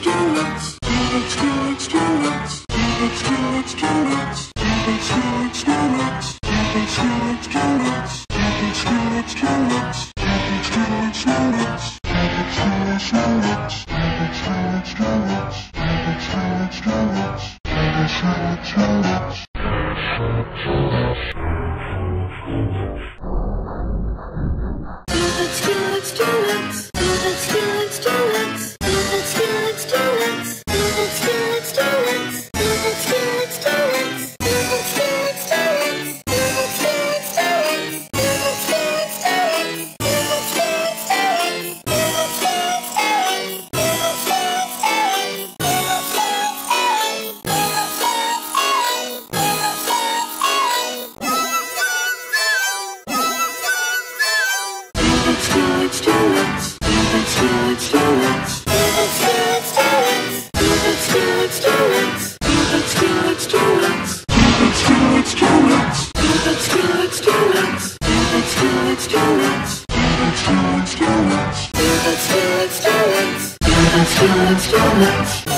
Let's go. it's talents. It's talents, talents. It's talents, talents. It's talents, talents. It's talents, talents. It's talents, talents. It's talents, talents. It's talents, talents. It's talents, talents. It's talents, talents. It's talents, talents.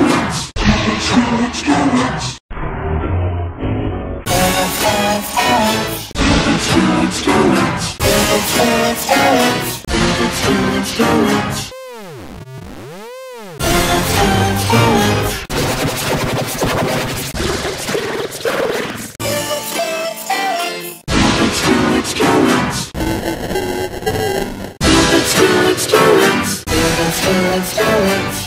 Let's do it.